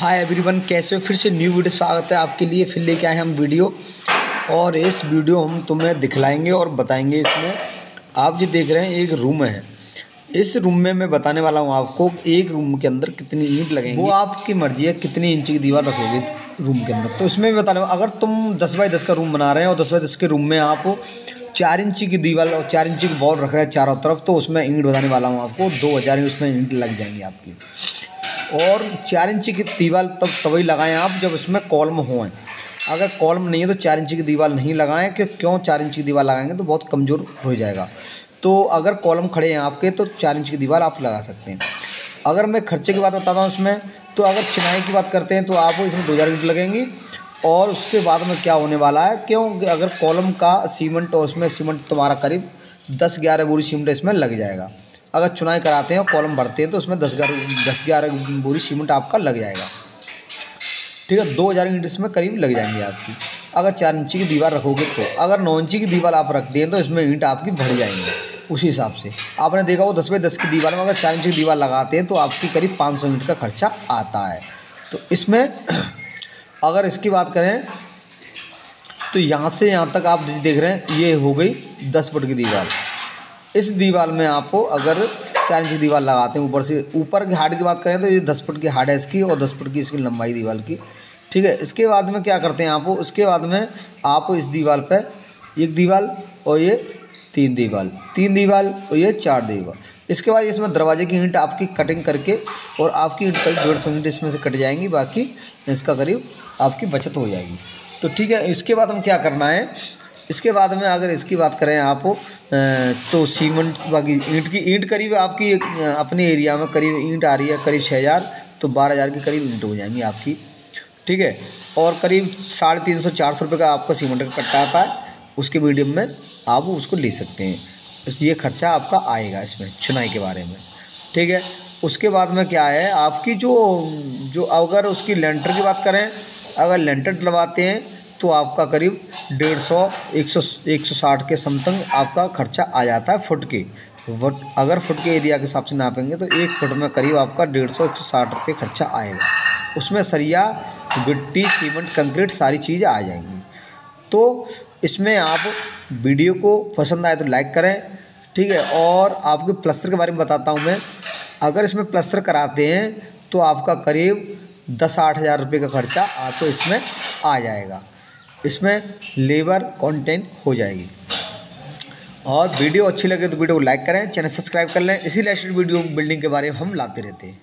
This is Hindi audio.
हाय एवरीवन, कैसे हो? फिर से न्यू वीडियो स्वागत है आपके लिए। फिर लेके आए हम वीडियो और इस वीडियो हम तुम्हें दिखलाएँगे और बताएँगे इसमें। आप जो देख रहे हैं, एक रूम है। इस रूम में मैं बताने वाला हूँ आपको, एक रूम के अंदर कितनी ईंट लगेंगी। वो आपकी मर्ज़ी है, कितनी इंच की दीवार रखोगे रूम के अंदर। तो इसमें भी बता अगर तुम दस बाई दस का रूम बना रहे हैं और दस बाई दस के रूम में आप चार इंची की दीवार और चार इंची की बॉल रख रहे हैं चारों तरफ़ तो उसमें ईंट बताने वाला हूँ आपको, दो हज़ार उसमें ईंट लग जाएँगी आपकी। और चार इंची की दीवार तब तभी लगाएँ आप, जब इसमें कॉलम हो। अगर कॉलम नहीं है तो चार इंची की दीवार नहीं लगाएँ कि क्यों चार इंची की दीवार लगाएँगे तो बहुत कमज़ोर हो जाएगा। तो अगर कॉलम खड़े हैं आपके तो चार इंच की दीवार आप लगा सकते हैं। अगर मैं खर्चे की बात बताता हूँ इसमें तो अगर चिनाई की बात करते हैं तो आप इसमें दो हज़ार लगेंगी। और उसके बाद में क्या होने वाला है, क्यों, अगर कॉलम का सीमेंट और उसमें सीमेंट तुम्हारा करीब दस ग्यारह बोरी सीमेंट इसमें लग जाएगा। अगर चुनाई कराते हैं और कॉलम भरते हैं तो उसमें दस ग्यारह दस ग्यारह बोरी सीमेंट आपका लग जाएगा। ठीक है, दो हज़ार ईंट इसमें करीब लग जाएँगे आपकी। अगर चार इंची की दीवार रखोगे तो अगर नौ इंची की दीवार आप रख हैं तो इसमें ईंट आपकी भर जाएँगे, उसी हिसाब से। आपने देखा वो दस बाई दस की दीवार में अगर चार इंची की दीवार लगाते हैं तो आपकी करीब पाँच सौ का खर्चा आता है। तो इसमें, अगर इसकी बात करें तो यहाँ से यहाँ तक आप देख रहे हैं, ये हो गई दस फुट की दीवार। इस दीवार में आपको अगर चार इंच की दीवार लगाते हैं, ऊपर से, ऊपर की हार्ड की बात करें तो ये दस फुट की हार्ड है इसकी और दस फुट की इसकी लंबाई दीवार की। ठीक है, इसके बाद में क्या करते हैं आप उसके बाद में आप इस दीवार पर एक दीवार और ये तीन दीवार तीन दीवार और ये चार दीवार इसके बाद इसमें दरवाजे की ईंट आपकी कटिंग करके और आपकी ईंट करीब डेढ़ सौ ईंट इसमें से कट जाएँगी, बाकी इसका करीब आपकी बचत हो जाएगी। तो ठीक है, इसके बाद हम क्या करना है इसके बाद में अगर इसकी बात करें आप तो सीमेंट बाकी ईंट की, ईंट करीब आपकी अपने एरिया में करीब ईंट आ रही है, करीब छः हज़ार तो बारह हज़ार के करीब ईंट हो जाएँगी आपकी। ठीक है? और करीब साढ़े तीन सौ, चार सौ रुपये का आपका सीमेंट का कट्टा आता है, उसके मीडियम में आप उसको ले सकते हैं। ये खर्चा आपका आएगा इसमें, चुनाई के बारे में। ठीक है? उसके बाद में क्या है, आपकी जो जो अगर उसकी लेंटर की बात करें, अगर लेंटर डलवाते हैं तो आपका करीब डेढ़ सौ, एक सौ एक सौ साठ के समथिंग आपका खर्चा आ जाता है फुट के। वट अगर फुट के एरिया के हिसाब से नापेंगे तो एक फुट में करीब आपका डेढ़ सौ, एक सौ साठ रुपये खर्चा आएगा। उसमें सरिया, गिट्टी, सीमेंट, कंक्रीट सारी चीज़ें आ जाएँगी। तो इसमें आप वीडियो को पसंद आए तो लाइक करें, ठीक है? और आपके प्लस्तर के बारे में बताता हूँ मैं। अगर इसमें प्लस्तर कराते हैं तो आपका करीब दस आठ हज़ार रुपये का खर्चा आपको इसमें आ जाएगा। इसमें लेबर कंटेंट हो जाएगी। और वीडियो अच्छी लगे तो वीडियो को लाइक करें, चैनल सब्सक्राइब कर लें। इसी रिलेटेड वीडियो बिल्डिंग के बारे में हम लाते रहते हैं।